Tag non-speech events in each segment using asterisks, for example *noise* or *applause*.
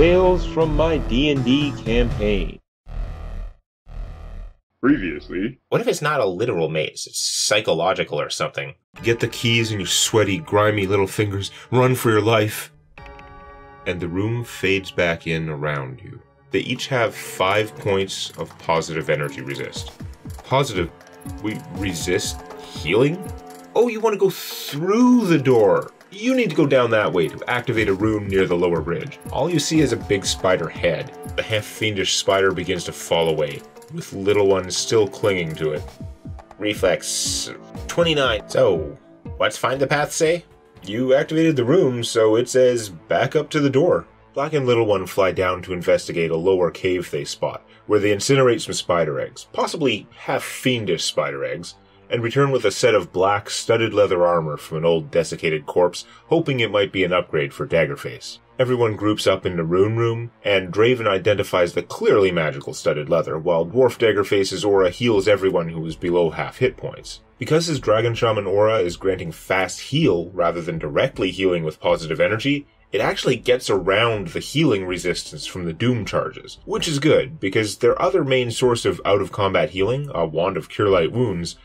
Tales from my D&D campaign. Previously, What if it's not a literal maze? It's psychological or something. Get the keys in your sweaty, grimy little fingers. Run for your life. And the room fades back in around you. They each have five points of positive energy resist. Positive, we resist healing? Oh, you want to go through the door. You need to go down that way to activate a room near the lower bridge. All you see is a big spider head. The half fiendish spider begins to fall away, with little ones still clinging to it. Reflex 29. So, what's Find the Path say? You activated the room, so it says back up to the door. Black and Little One fly down to investigate a lower cave they spot, where they incinerate some spider eggs, possibly half fiendish spider eggs, and return with a set of black studded leather armor from an old desiccated corpse, hoping it might be an upgrade for Daggerface. Everyone groups up in the rune room, and Draven identifies the clearly magical studded leather, while Dwarf Daggerface's aura heals everyone who is below half hit points. Because his Dragon Shaman aura is granting fast heal rather than directly healing with positive energy, it actually gets around the healing resistance from the Doom charges, which is good because their other main source of out of combat healing, a Wand of Cure Light Wounds,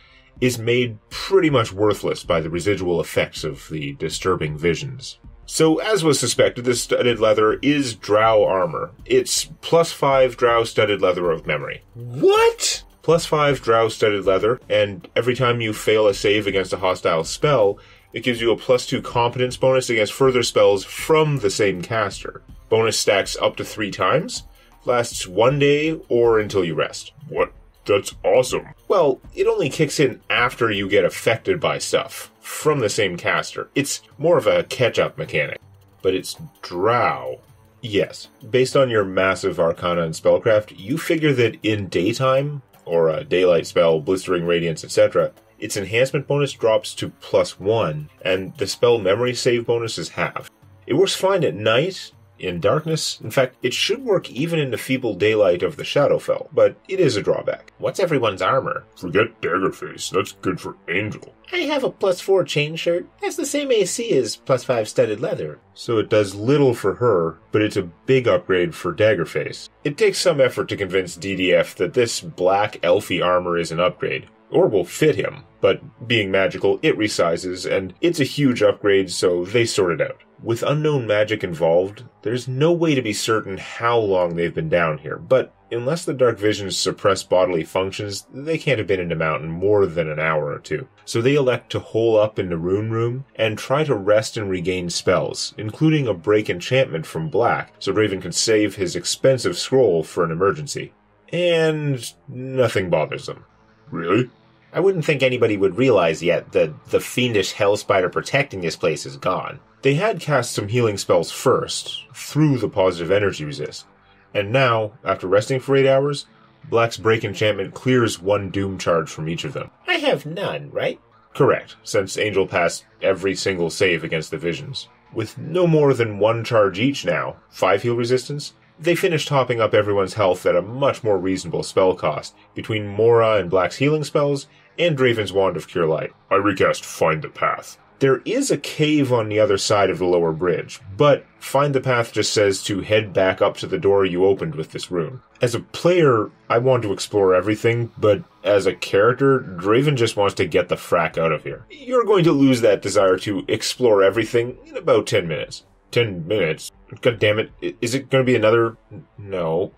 is made pretty much worthless by the residual effects of the disturbing visions. So, as was suspected, this studded leather is Drow armor. It's plus 5 Drow studded leather of memory. What? Plus 5 Drow studded leather, and every time you fail a save against a hostile spell, it gives you a plus 2 competence bonus against further spells from the same caster. Bonus stacks up to 3 times, lasts one day or until you rest. what? That's awesome. Well, it only kicks in after you get affected by stuff from the same caster. It's more of a catch up mechanic. But it's drow. Yes, based on your massive arcana and spellcraft, you figure that in daytime, or a daylight spell, blistering radiance, etc., its enhancement bonus drops to plus one, and the spell memory save bonus is half. It works fine at night, in darkness. In fact, it should work even in the feeble daylight of the Shadowfell, but it is a drawback. What's everyone's armor? Forget Daggerface. That's good for Angel. I have a plus 4 chain shirt. That's the same AC as plus 5 studded leather. So it does little for her, but it's a big upgrade for Daggerface. It takes some effort to convince DDF that this black elfy armor is an upgrade, or will fit him, but being magical, it resizes, and it's a huge upgrade, so they sort it out. With unknown magic involved, there's no way to be certain how long they've been down here, but unless the dark visions suppress bodily functions, they can't have been in the mountain more than an hour or two. So they elect to hole up in the rune room and try to rest and regain spells, including a break enchantment from Black, so Draven can save his expensive scroll for an emergency. And nothing bothers them. Really? I wouldn't think anybody would realize yet that the fiendish hell spider protecting this place is gone. They had cast some healing spells first, through the positive energy resist. And now, after resting for 8 hours, Black's break enchantment clears one doom charge from each of them. I have none, right? Correct, since Angel passed every single save against the visions. With no more than one charge each now, 5 heal resistance, they finished topping up everyone's health at a much more reasonable spell cost, between Mora and Black's healing spells, and Draven's Wand of Cure Light. I recast Find the Path. There is a cave on the other side of the lower bridge, but Find the Path just says to head back up to the door you opened with this rune. As a player, I want to explore everything, but as a character, Draven just wants to get the frack out of here. You're going to lose that desire to explore everything in about 10 minutes. 10 minutes? God damn it, is it going to be another. No.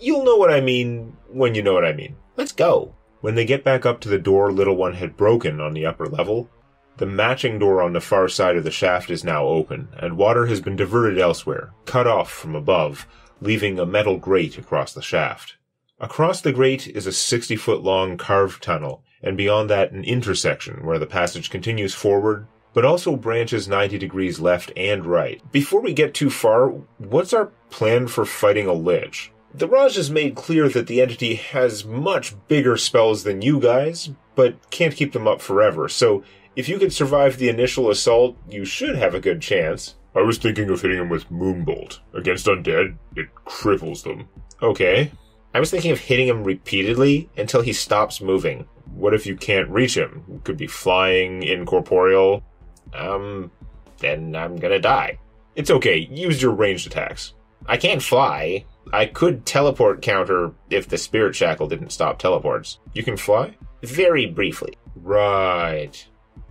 You'll know what I mean when you know what I mean. Let's go. When they get back up to the door Little One had broken on the upper level, the matching door on the far side of the shaft is now open, and water has been diverted elsewhere, cut off from above, leaving a metal grate across the shaft. Across the grate is a 60 foot long carved tunnel, and beyond that an intersection where the passage continues forward, but also branches 90 degrees left and right. Before we get too far, what's our plan for fighting a lich? The Raj has made clear that the entity has much bigger spells than you guys, but can't keep them up forever, so if you can survive the initial assault, you should have a good chance. I was thinking of hitting him with Moonbolt. Against undead, it cripples them. Okay. I was thinking of hitting him repeatedly until he stops moving. What if you can't reach him? Could be flying, incorporeal. Um, then I'm gonna die. It's okay, use your ranged attacks. I can't fly. I could teleport counter if the spirit shackle didn't stop teleports. You can fly? Very briefly. Right.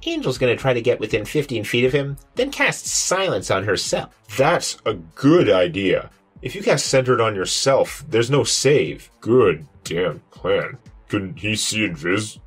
Angel's gonna try to get within 15 feet of him, then cast silence on herself. That's a good idea. If you cast centered on yourself, there's no save. Good damn plan. Couldn't he see invis?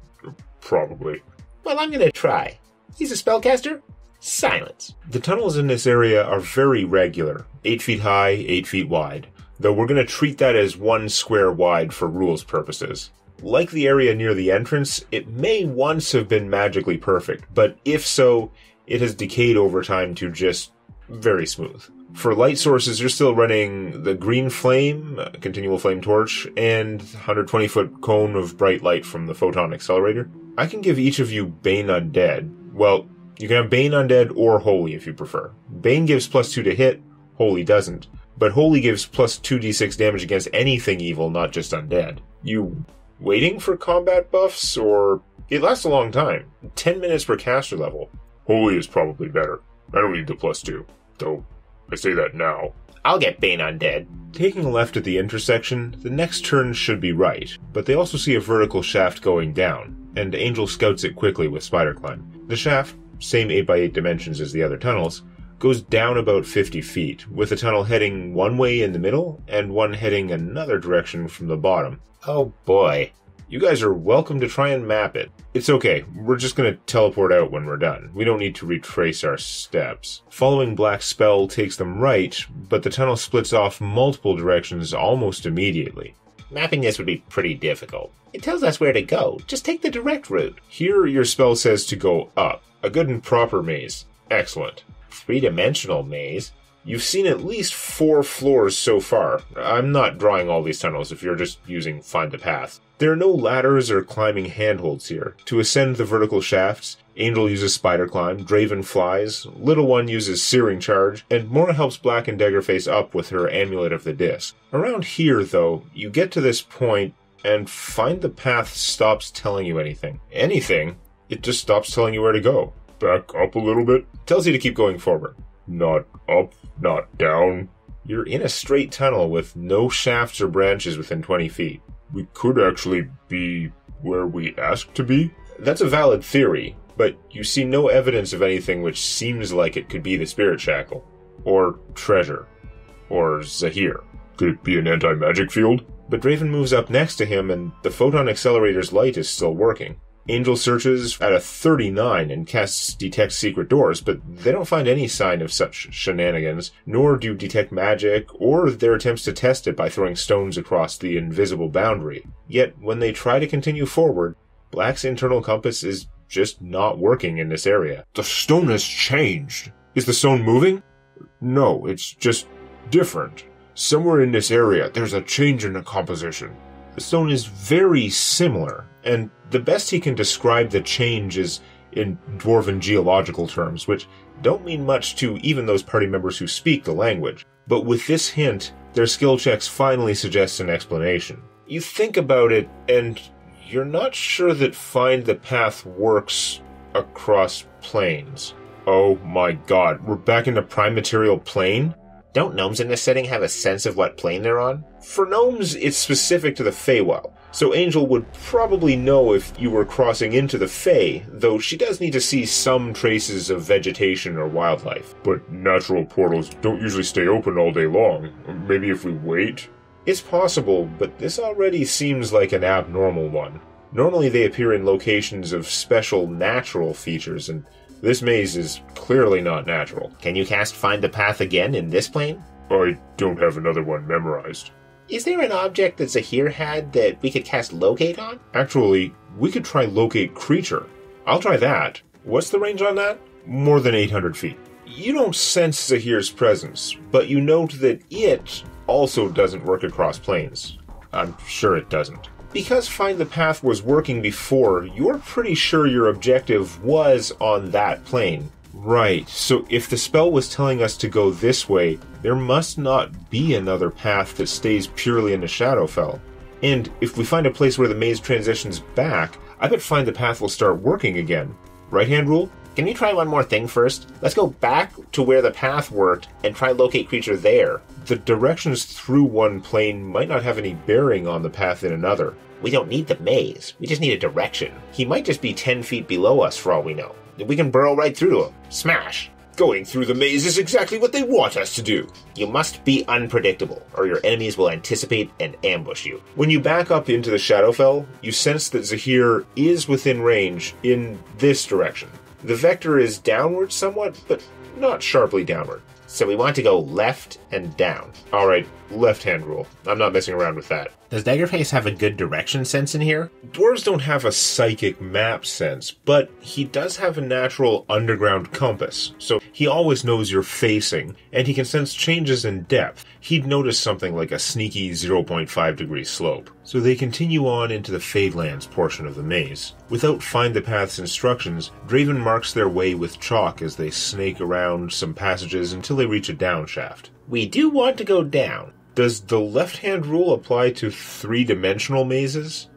Probably. Well, I'm gonna try. He's a spellcaster? Silence. The tunnels in this area are very regular 8 feet high, 8 feet wide, though we're going to treat that as one square wide for rules purposes. Like the area near the entrance, it may once have been magically perfect, but if so, it has decayed over time to just very smooth. For light sources, you're still running the green flame, uh, continual flame torch, and 120 foot cone of bright light from the photon accelerator. I can give each of you Bane Undead. Well, you can have Bane Undead or Holy if you prefer. Bane gives plus 2 to hit, Holy doesn't. But Holy gives plus 2d6 damage against anything evil, not just undead. You waiting for combat buffs, or. It lasts a long time 10 minutes per caster level. Holy is probably better. I don't need the plus two. Though, I say that now. I'll get Bane Undead. Taking a left at the intersection, the next turn should be right, but they also see a vertical shaft going down, and Angel scouts it quickly with Spider Climb. The shaft, same 8x8 dimensions as the other tunnels, goes down about 50 feet, with a tunnel heading one way in the middle and one heading another direction from the bottom. Oh boy. You guys are welcome to try and map it. It's okay, we're just gonna teleport out when we're done. We don't need to retrace our steps. Following Black Spell takes them right, but the tunnel splits off multiple directions almost immediately. Mapping this would be pretty difficult. It tells us where to go. Just take the direct route. Here, your spell says to go up. A good and proper maze. Excellent. Three dimensional maze. You've seen at least four floors so far. I'm not drawing all these tunnels if you're just using Find the Path. There are no ladders or climbing handholds here. To ascend the vertical shafts, Angel uses Spider Climb, Draven flies, Little One uses Searing Charge, and Mora helps Black and Daggerface up with her Amulet of the Disc. Around here, though, you get to this point, and Find the Path stops telling you anything. Anything? It just stops telling you where to go. Back up a little bit. Tells you to keep going forward. Not up, not down. You're in a straight tunnel with no shafts or branches within 20 feet. We could actually be where we asked to be. That's a valid theory, but you see no evidence of anything which seems like it could be the Spirit Shackle, or Treasure, or Zahir. Could it be an anti magic field? But Draven moves up next to him, and the photon accelerator's light is still working. Angel searches at a 39 and casts Detect Secret Doors, but they don't find any sign of such shenanigans, nor do detect magic or their attempts to test it by throwing stones across the invisible boundary. Yet, when they try to continue forward, Black's internal compass is just not working in this area. The stone has changed. Is the stone moving? No, it's just different. Somewhere in this area, there's a change in the composition. The stone is very similar, and the best he can describe the change is in dwarven geological terms, which don't mean much to even those party members who speak the language. But with this hint, their skill checks finally suggest an explanation. You think about it, and you're not sure that Find the Path works across planes. Oh my god, we're back in the prime material plane? Don't gnomes in this setting have a sense of what plane they're on? For gnomes, it's specific to the Feywild, so Angel would probably know if you were crossing into the Fey, though she does need to see some traces of vegetation or wildlife. But natural portals don't usually stay open all day long. Maybe if we wait? It's possible, but this already seems like an abnormal one. Normally they appear in locations of special natural features, and this maze is clearly not natural. Can you cast Find the Path again in this plane? I don't have another one memorized. Is there an object that Zahir had that we could cast Locate on? Actually, we could try Locate Creature. I'll try that. What's the range on that? More than 800 feet. You don't sense Zahir's presence, but you note that it also doesn't work across planes. I'm sure it doesn't. Because Find the Path was working before, you're pretty sure your objective was on that plane. Right, so if the spell was telling us to go this way, there must not be another path that stays purely into Shadowfell. And if we find a place where the maze transitions back, I bet Find the Path will start working again. Right hand rule? Can we try one more thing first? Let's go back to where the path worked and try locate creature there. The directions through one plane might not have any bearing on the path in another. We don't need the maze. We just need a direction. He might just be 10 feet below us for all we know. We can burrow right through him. Smash. Going through the maze is exactly what they want us to do. You must be unpredictable, or your enemies will anticipate and ambush you. When you back up into the Shadowfell, you sense that Zahir is within range in this direction. The vector is downward somewhat, but not sharply downward. So we want to go left and down. Alright, left hand rule. I'm not messing around with that. Does Daggerface have a good direction sense in here? Dwarves don't have a psychic map sense, but he does have a natural underground compass, so he always knows you're facing, and he can sense changes in depth. He'd notice something like a sneaky 0.5 degree slope. So they continue on into the Fadelands portion of the maze. Without Find the Path's instructions, Draven marks their way with chalk as they snake around some passages until they reach a downshaft. We do want to go down. Does the left hand rule apply to three dimensional mazes?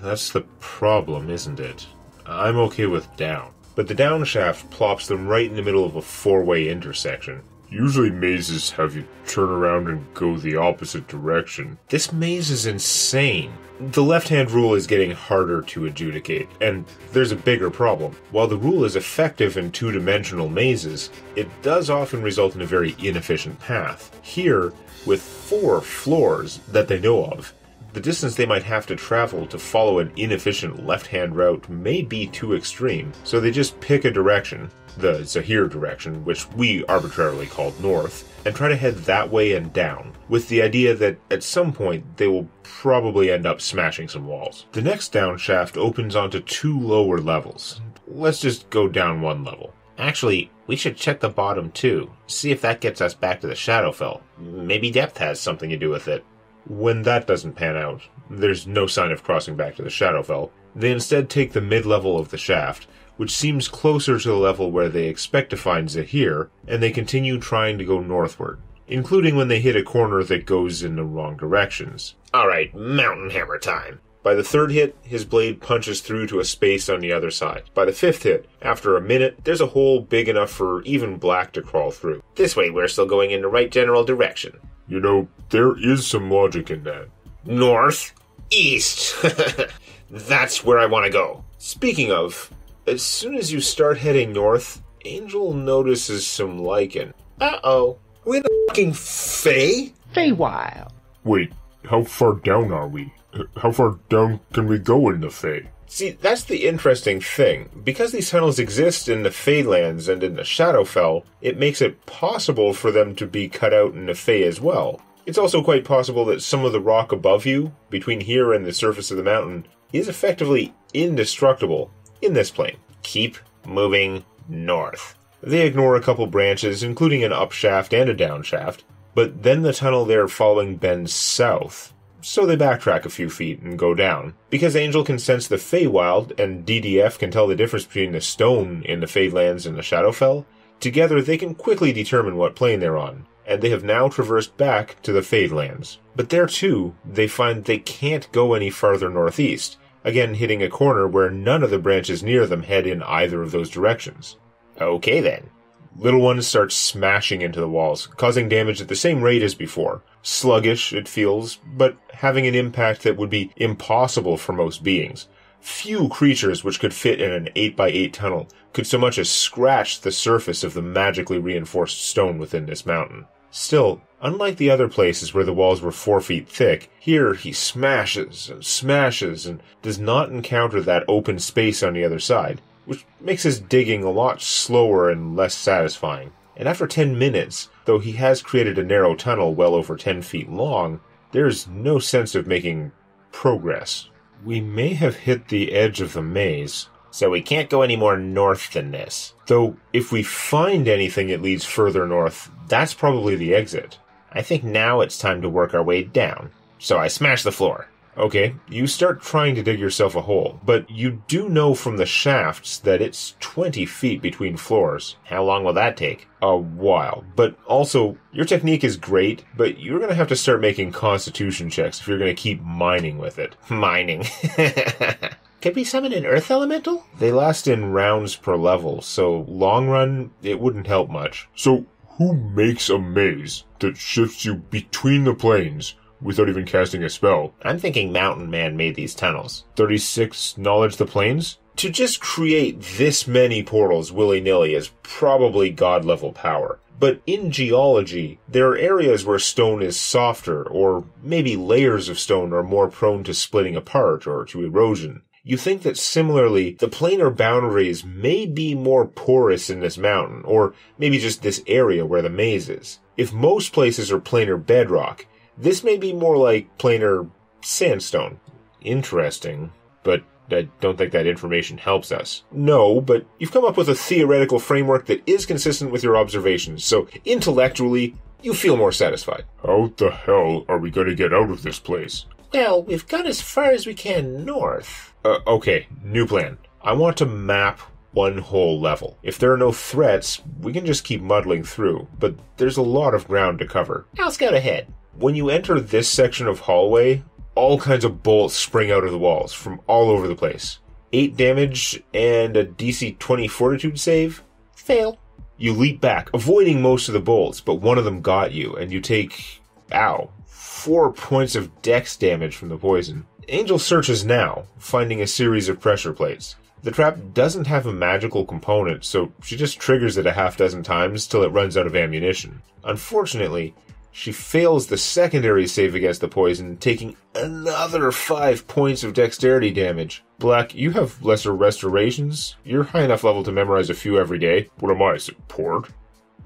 That's the problem, isn't it? I'm okay with down. But the downshaft plops them right in the middle of a four way intersection. Usually mazes have you turn around and go the opposite direction. This maze is insane. The left hand rule is getting harder to adjudicate, and there's a bigger problem. While the rule is effective in two dimensional mazes, it does often result in a very inefficient path. Here, with four floors that they know of, the distance they might have to travel to follow an inefficient left hand route may be too extreme, so they just pick a direction, the Zahir direction, which we arbitrarily called north, and try to head that way and down, with the idea that at some point they will probably end up smashing some walls. The next down shaft opens onto two lower levels. Let's just go down one level. Actually, we should check the bottom too. See if that gets us back to the Shadowfell. Maybe depth has something to do with it. When that doesn't pan out, there's no sign of crossing back to the Shadowfell. They instead take the mid level of the shaft, which seems closer to the level where they expect to find Zahir, and they continue trying to go northward, including when they hit a corner that goes in the wrong directions. Alright, mountain hammer time. By the third hit, his blade punches through to a space on the other side. By the fifth hit, after a minute, there's a hole big enough for even Black to crawl through. This way we're still going in the right general direction. You know, there is some logic in that. North, east. *laughs* That's where I want to go. Speaking of, as soon as you start heading north, Angel notices some lichen. Uh oh. We in the fucking Fey? Feywild. Wait, how far down are we? How far down can we go in the Fey? See, that's the interesting thing. Because these tunnels exist in the Fadelands and in the Shadowfell, it makes it possible for them to be cut out in the Fey as well. It's also quite possible that some of the rock above you, between here and the surface of the mountain, is effectively indestructible in this plane. Keep moving north. They ignore a couple branches, including an upshaft and a downshaft, but then the tunnel they're following bends south. So they backtrack a few feet and go down. Because Angel can sense the Feywild and DDF can tell the difference between the stone in the Fadelands and the Shadowfell, together they can quickly determine what plane they're on, and they have now traversed back to the Fadelands. But there too, they find they can't go any farther northeast, again hitting a corner where none of the branches near them head in either of those directions. Okay then. Little ones start smashing into the walls, causing damage at the same rate as before. Sluggish, it feels, but having an impact that would be impossible for most beings. Few creatures which could fit in an 8x8 tunnel could so much as scratch the surface of the magically reinforced stone within this mountain. Still, unlike the other places where the walls were four feet thick, here he smashes and smashes and does not encounter that open space on the other side, which makes his digging a lot slower and less satisfying. And after 10 minutes, though he has created a narrow tunnel well over 10 feet long, there's no sense of making progress. We may have hit the edge of the maze, So we can't go any more north than this. though if we find anything that leads further north, that's probably the exit. I think now it's time to work our way down. So I smash the floor. Okay, you start trying to dig yourself a hole, but you do know from the shafts that it's 20 feet between floors. How long will that take? A while. But also, your technique is great, but you're gonna have to start making constitution checks if you're gonna keep mining with it. *laughs* Mining. *laughs* Could we summon an earth elemental? They last in rounds per level, so long run, it wouldn't help much. So, who makes a maze that shifts you between the planes without even casting a spell? I'm thinking Mountain Man made these tunnels. 36 knowledge the planes? To just create this many portals willy nilly is probably god level power. But in geology, there are areas where stone is softer, or maybe layers of stone are more prone to splitting apart or to erosion. You think that similarly, the planar boundaries may be more porous in this mountain, or maybe just this area where the maze is. If most places are planar bedrock, this may be more like planar sandstone. Interesting, but I don't think that information helps us. No, but you've come up with a theoretical framework that is consistent with your observations, so intellectually, you feel more satisfied. How the hell are we going to get out of this place? Well, we've gone as far as we can north. Uh, okay, new plan. I want to map one whole level. If there are no threats, we can just keep muddling through, but there's a lot of ground to cover. I'll scout ahead. When you enter this section of hallway, all kinds of bolts spring out of the walls from all over the place. 8 damage and a DC 20 fortitude save? Fail. You leap back, avoiding most of the bolts, but one of them got you, and you take. Ow. Four points of dex damage from the poison. Angel searches now, finding a series of pressure plates. The trap doesn't have a magical component, so she just triggers it a half dozen times till it runs out of ammunition. Unfortunately, she fails the secondary save against the poison, taking another five points of dexterity damage. Black, you have lesser restorations. You're high enough level to memorize a few every day. What am I, support?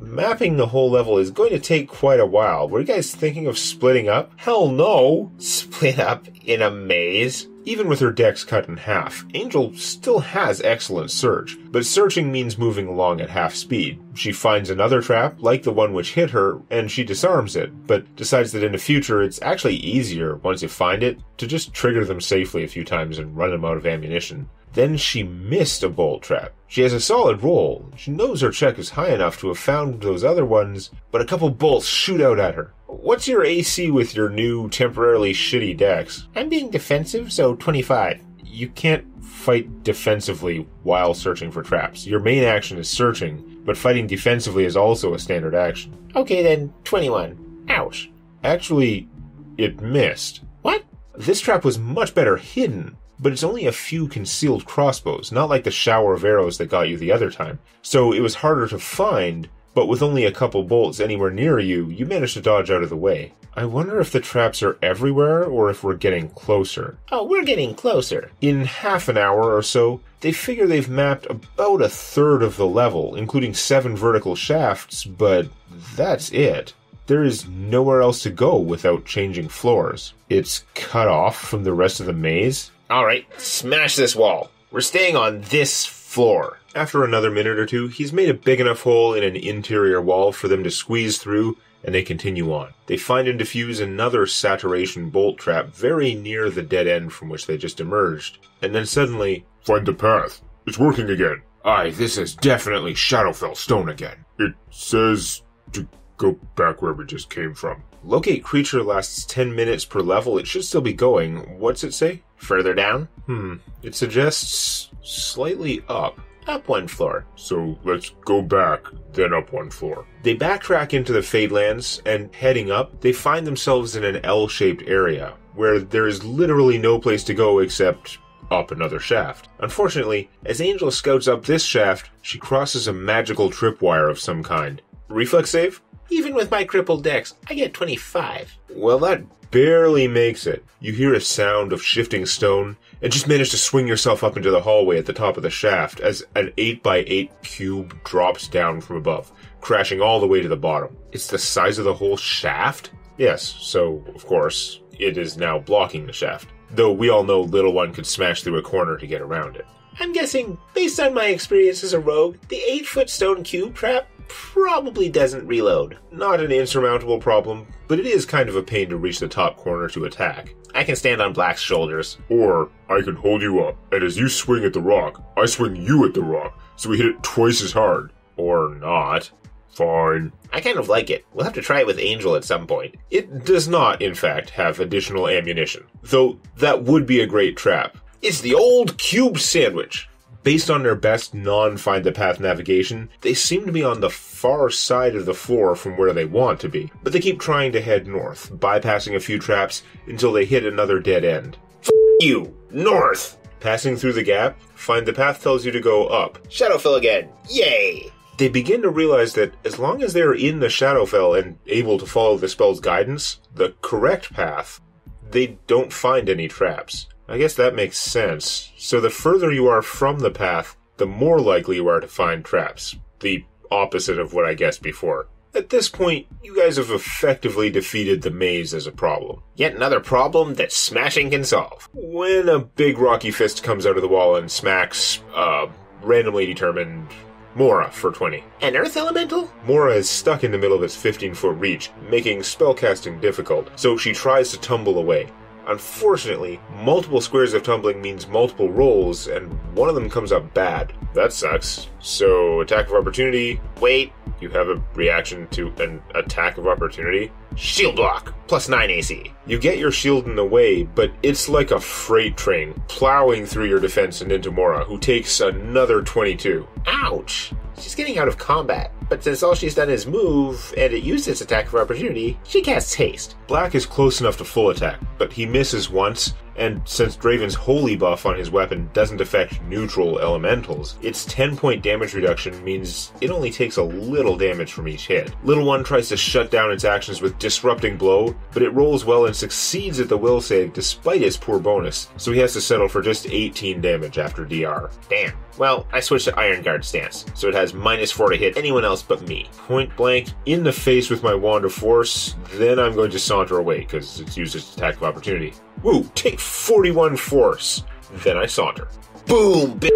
Mapping the whole level is going to take quite a while. Were you guys thinking of splitting up? Hell no! Split up in a maze? Even with her dex cut in half, Angel still has excellent search, but searching means moving along at half speed. She finds another trap, like the one which hit her, and she disarms it, but decides that in the future it's actually easier, once you find it, to just trigger them safely a few times and run them out of ammunition. Then she missed a bolt trap. She has a solid roll. She knows her check is high enough to have found those other ones, but a couple bolts shoot out at her. What's your AC with your new temporarily shitty dex? I'm being defensive, so 25. You can't fight defensively while searching for traps. Your main action is searching, but fighting defensively is also a standard action. Okay, then 21. Ouch. Actually, it missed. What? This trap was much better hidden, but it's only a few concealed crossbows, not like the shower of arrows that got you the other time. So it was harder to find, but with only a couple bolts anywhere near you, you managed to dodge out of the way. I wonder if the traps are everywhere or if we're getting closer. Oh, we're getting closer. In half an hour or so, they figure they've mapped about a third of the level, including seven vertical shafts, but that's it. There is nowhere else to go without changing floors. It's cut off from the rest of the maze. Alright, smash this wall. We're staying on this floor. After another minute or two, he's made a big enough hole in an interior wall for them to squeeze through, and they continue on. They find and defuse another saturation bolt trap very near the dead end from which they just emerged. And then suddenly, Find the path. It's working again. aye, this is definitely Shadowfell stone again. It says to go back where we just came from. Locate creature lasts 10 minutes per level. It should still be going. What's it say? Further down? Hmm. It suggests slightly up. Up one floor. So let's go back, then up one floor. They backtrack into the Fadelands, and heading up, they find themselves in an L shaped area where there is literally no place to go except up another shaft. Unfortunately, as Angel scouts up this shaft, she crosses a magical tripwire of some kind. Reflex save? Even with my crippled dex, I get 25. Well, that barely makes it. You hear a sound of shifting stone and just manage to swing yourself up into the hallway at the top of the shaft as an 8x8 cube drops down from above, crashing all the way to the bottom. It's the size of the whole shaft? Yes, so, of course, it is now blocking the shaft. Though we all know Little One could smash through a corner to get around it. I'm guessing, based on my experience as a rogue, the 8 foot stone cube trap probably doesn't reload. Not an insurmountable problem, but it is kind of a pain to reach the top corner to attack. I can stand on Black's shoulders. Or I can hold you up, and as you swing at the rock, I swing you at the rock, so we hit it twice as hard. Or not. Fine. I kind of like it. We'll have to try it with Angel at some point. It does not, in fact, have additional ammunition. Though that would be a great trap. It's the old cube sandwich. Based on their best non find the path navigation, they seem to be on the far side of the floor from where they want to be, but they keep trying to head north, bypassing a few traps until they hit another dead end. You, north! Passing through the gap, find the path tells you to go up. Shadowfell again. Yay! They begin to realize that as long as they're in the Shadowfell and able to follow the spell's guidance, the correct path, they don't find any traps. I guess that makes sense. So the further you are from the path, the more likely you are to find traps. The opposite of what I guessed before. At this point, you guys have effectively defeated the maze as a problem. Yet another problem that smashing can solve. When a big rocky fist comes out of the wall and smacks a randomly determined Mora for 20. An earth elemental? Mora is stuck in the middle of its 15 foot reach, making spellcasting difficult, so she tries to tumble away. Unfortunately, multiple squares of tumbling means multiple rolls, and one of them comes up bad. That sucks. So, attack of opportunity. Wait, You have a reaction to an attack of opportunity. shield block, plus 9 AC. You get your shield in the way, but it's like a freight train plowing through your defense and into Mora, who takes another 22. Ouch! She's getting out of combat, but since all she's done is move, and it used its attack of opportunity, she casts haste. Black is close enough to full attack, but he misses once, and since Draven's holy buff on his weapon doesn't affect neutral elementals, its 10 point damage reduction means it only takes a little damage from each hit. Little One tries to shut down its actions with Disrupting Blow, but it rolls well and succeeds at the will save despite its poor bonus, so he has to settle for just 18 damage after DR. Damn. Well, I switched to Iron Guard stance, so it has minus 4 to hit anyone else but me. Point blank, in the face with my Wand of Force, then I'm going to saunter away because it's used its attack of opportunity. Woo, take 41 force. Then I saunter. Boom! Bi-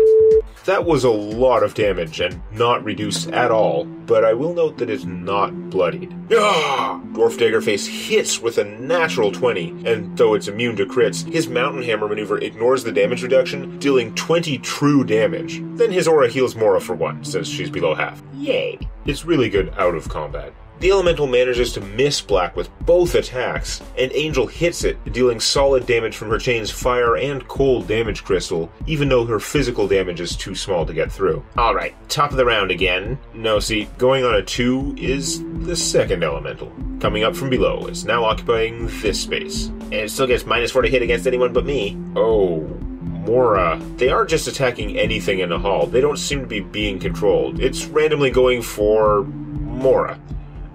That was a lot of damage and not reduced at all, but I will note that it's not bloodied. Ah! Dwarf Daggerface hits with a natural 20, and though it's immune to crits, his Mountain Hammer maneuver ignores the damage reduction, dealing 20 true damage. Then his aura heals Mora for 1, since she's below half. Yay. It's really good out of combat. The elemental manages to miss Black with both attacks, and Angel hits it, dealing solid damage from her chain's fire and cold damage crystal, even though her physical damage is too small to get through. Alright, top of the round again. No, see, going on a 2 is the second elemental. Coming up from below, it's now occupying this space. And it still gets minus 4 to hit against anyone but me. Oh, Mora. They aren't just attacking anything in the hall, they don't seem to be being controlled. It's randomly going for Mora.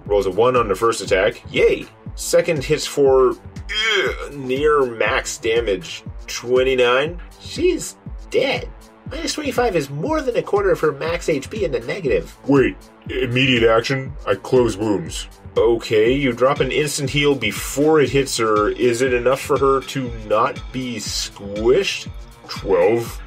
Rolls a 1 on the first attack. Yay! Second hits for ugh, near max damage. 29. She's dead. Minus 25 is more than a quarter of her max HP in the negative. Wait, immediate action? I close wounds. Okay, you drop an instant heal before it hits her. Is it enough for her to not be squished? 12.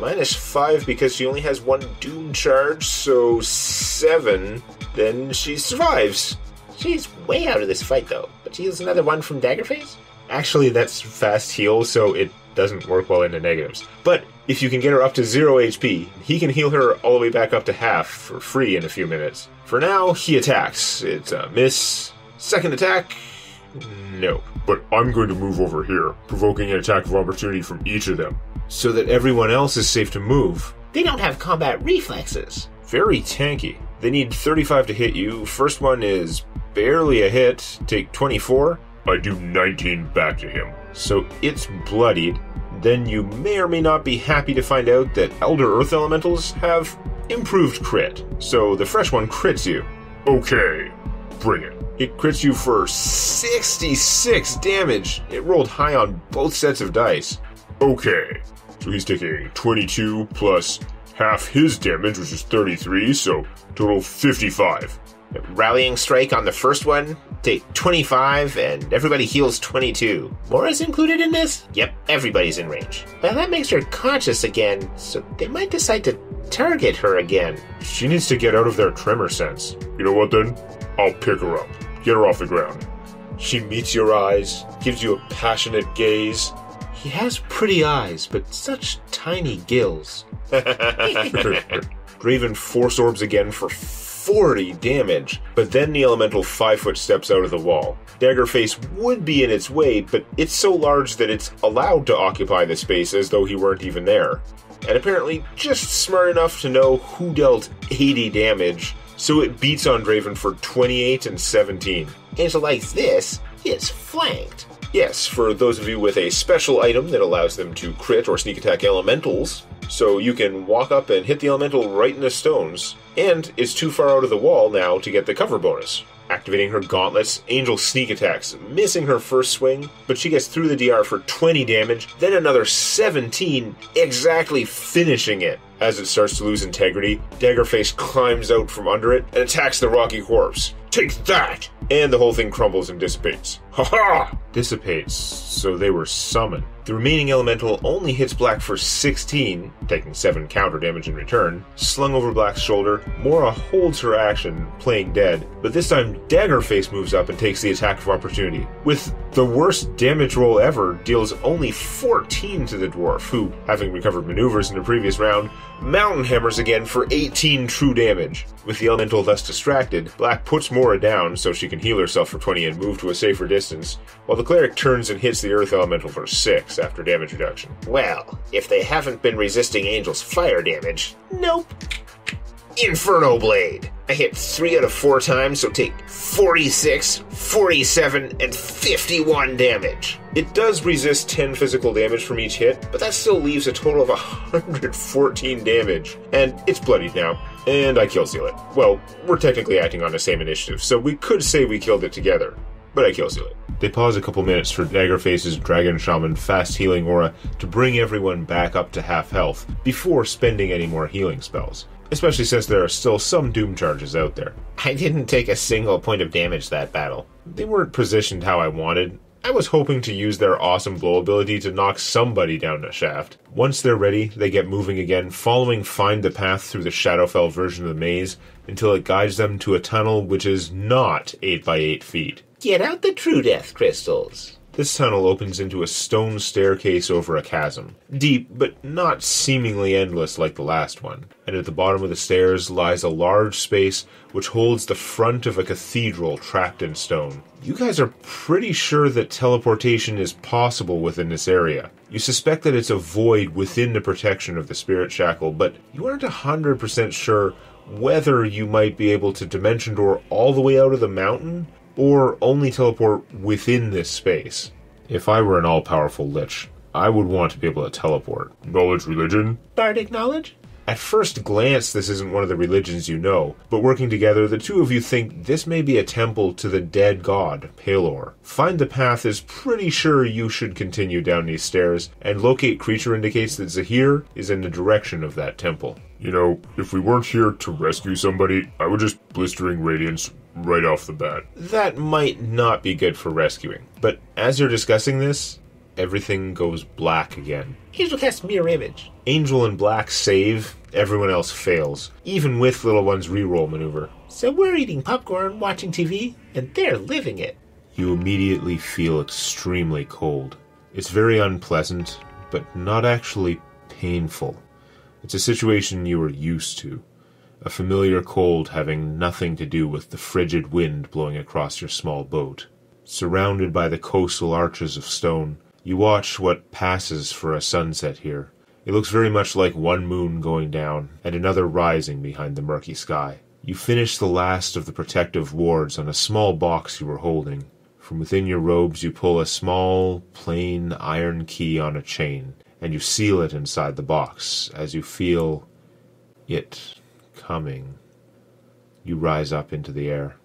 Minus 5 because she only has one doom charge, so 7. Then she survives. She's way out of this fight though, but she heals another one from Daggerface? Actually, that's fast heal, so it doesn't work well into negatives. But if you can get her up to 0 HP, he can heal her all the way back up to half for free in a few minutes. For now, he attacks. It's a miss. Second attack? No. But I'm going to move over here, provoking an attack of opportunity from each of them. So that everyone else is safe to move. They don't have combat reflexes. Very tanky. They need 35 to hit you. First one is barely a hit. Take 24. I do 19 back to him. So it's bloodied. Then you may or may not be happy to find out that Elder Earth Elementals have improved crit. So the fresh one crits you. Okay, bring it. It crits you for 66 damage. It rolled high on both sets of dice. Okay, so he's taking 22 plus half his damage, which is 33, so total 55. Rallying strike on the first one, take 25, and everybody heals 22. Mora's included in this? Yep, everybody's in range. Well, that makes her conscious again, so they might decide to target her again. She needs to get out of their tremor sense. You know what then? I'll pick her up. Get her off the ground. She meets your eyes, gives you a passionate gaze. He has pretty eyes, but such tiny gills. *laughs* Draven force orbs again for 40 damage. But then the elemental 5 foot steps out of the wall. Daggerface would be in its way, but it's so large that it's allowed to occupy the space as though he weren't even there. And apparently just smart enough to know who dealt 80 damage, so it beats on Draven for 28 and 17. And Angel likes this. He is flanked. Yes, for those of you with a special item that allows them to crit or sneak attack elementals, so you can walk up and hit the elemental right in the stones, and is too far out of the wall now to get the cover bonus. Activating her gauntlets, Angel sneak attacks, missing her first swing, but she gets through the DR for 20 damage, then another 17, exactly finishing it. As it starts to lose integrity, Daggerface climbs out from under it and attacks the rocky corpse. Take that! And the whole thing crumbles and dissipates. Ha! *laughs* Dissipates, so they were summoned. The remaining elemental only hits Black for 16, taking 7 counter damage in return. Slung over Black's shoulder, Mora holds her action, playing dead, but this time Daggerface moves up and takes the attack of opportunity. With the worst damage roll ever, deals only 14 to the dwarf, who, having recovered maneuvers in the previous round, mountain hammers again for 18 true damage. With the elemental thus distracted, Black puts Mora down so she can heal herself for 20 and move to a safer distance, while the cleric turns and hits the earth elemental for 6 after damage reduction. Well, if they haven't been resisting Angel's fire damage, nope. Inferno Blade. I hit 3 out of 4 times, so take 46, 47, and 51 damage. It does resist 10 physical damage from each hit, but that still leaves a total of 114 damage. And it's bloodied now. And I kill seal it. Well, we're technically acting on the same initiative, so we could say we killed it together. But I kill seal it. They pause a couple minutes for Daggerface's Dragon Shaman fast healing aura to bring everyone back up to half health before spending any more healing spells especially since there are still some doom charges out there. I didn't take a single point of damage that battle. They weren't positioned how I wanted. I was hoping to use their awesome blow ability to knock somebody down a shaft. Once they're ready, they get moving again, following Find the Path through the Shadowfell version of the maze until it guides them to a tunnel which is not 8 by 8 feet. Get out the True Death crystals. This tunnel opens into a stone staircase over a chasm. Deep, but not seemingly endless like the last one. And at the bottom of the stairs lies a large space which holds the front of a cathedral trapped in stone. You guys are pretty sure that teleportation is possible within this area. You suspect that it's a void within the protection of the spirit shackle, but you aren't 100% sure whether you might be able to dimension door all the way out of the mountain or only teleport within this space. If I were an all powerful lich, I would want to be able to teleport. Knowledge religion? Bardic knowledge? At first glance, this isn't one of the religions you know, but working together, the two of you think this may be a temple to the dead god, Pelor. Find the path is pretty sure you should continue down these stairs, and locate creature indicates that Zahir is in the direction of that temple. You know, if we weren't here to rescue somebody, I would just blistering radiance right off the bat. That might not be good for rescuing. But as you're discussing this, everything goes black again. Angel casts mirror image. Angel and Black save, everyone else fails, even with Little One's reroll maneuver. So we're eating popcorn, watching TV, and they're living it. You immediately feel extremely cold. It's very unpleasant, but not actually painful. It's a situation you are used to a familiar cold having nothing to do with the frigid wind blowing across your small boat. Surrounded by the coastal arches of stone, you watch what passes for a sunset here. It looks very much like one moon going down and another rising behind the murky sky. You finish the last of the protective wards on a small box you were holding. From within your robes, you pull a small, plain iron key on a chain, and you seal it inside the box as you feel it coming. You rise up into the air,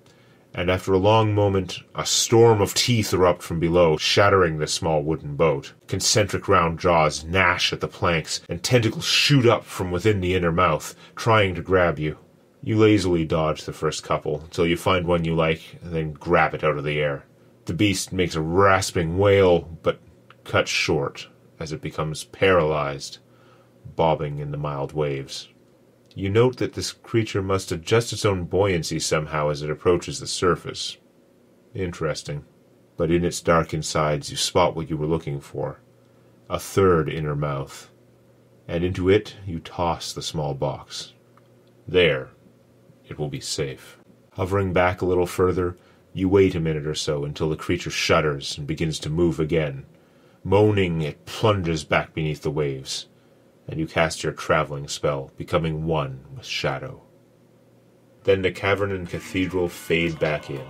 and after a long moment, a storm of teeth erupt from below, shattering the small wooden boat. Concentric round jaws gnash at the planks, and tentacles shoot up from within the inner mouth, trying to grab you. You lazily dodge the first couple until you find one you like, and then grab it out of the air. The beast makes a rasping wail, but cuts short as it becomes paralyzed, bobbing in the mild waves. You note that this creature must adjust its own buoyancy somehow as it approaches the surface. Interesting. But in its dark insides you spot what you were looking for a third inner mouth. And into it you toss the small box. There, it will be safe. Hovering back a little further, you wait a minute or so until the creature shudders and begins to move again. Moaning, it plunges back beneath the waves, and you cast your traveling spell, becoming one with Shadow. Then the cavern and cathedral fade back in.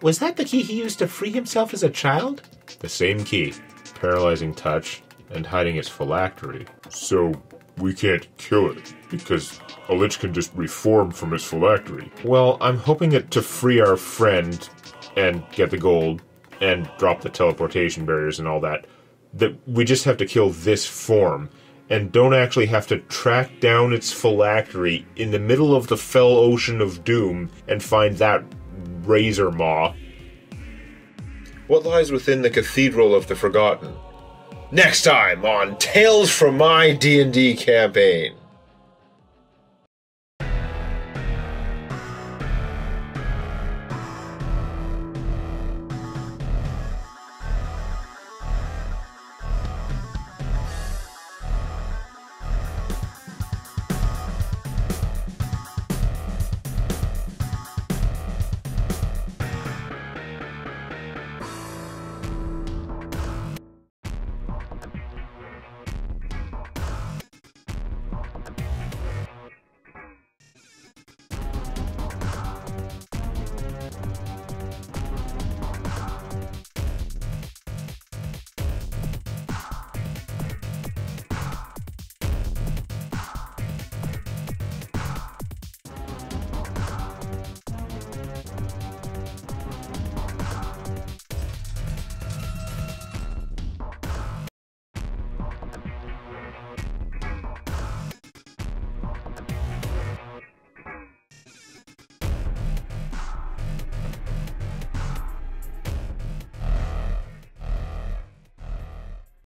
Was that the key he used to free himself as a child? The same key, paralyzing touch, and hiding its phylactery. So we can't kill it because a lich can just reform from its phylactery. Well, I'm hoping it to free our friend and get the gold and drop the teleportation barriers and all that. That we just have to kill this form and don't actually have to track down its phylactery in the middle of the fell ocean of doom and find that razor maw. What lies within the Cathedral of the Forgotten? Next time on Tales from My D&D Campaign.